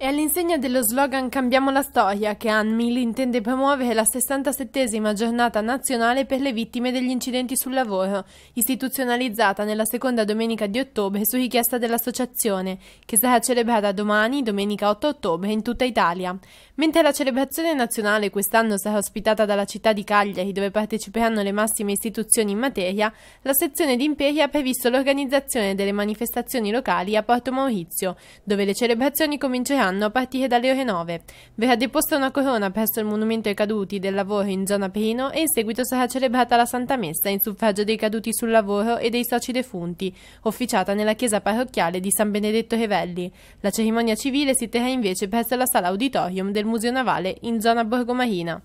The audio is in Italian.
È all'insegna dello slogan Cambiamo la storia che ANMIL intende promuovere la 67esima giornata nazionale per le vittime degli incidenti sul lavoro, istituzionalizzata nella seconda domenica di ottobre su richiesta dell'associazione, che sarà celebrata domani, domenica 8 ottobre, in tutta Italia. Mentre la celebrazione nazionale quest'anno sarà ospitata dalla città di Cagliari, dove parteciperanno le massime istituzioni in materia, la sezione di Imperi ha previsto l'organizzazione delle manifestazioni locali a Porto Maurizio, dove le celebrazioni cominceranno anno a partire dalle ore 9. Verrà deposta una corona presso il monumento ai caduti del lavoro in zona Pino e in seguito sarà celebrata la Santa Messa in suffragio dei caduti sul lavoro e dei soci defunti, officiata nella chiesa parrocchiale di San Benedetto Revelli. La cerimonia civile si terrà invece presso la sala auditorium del Museo Navale in zona Borgomarina.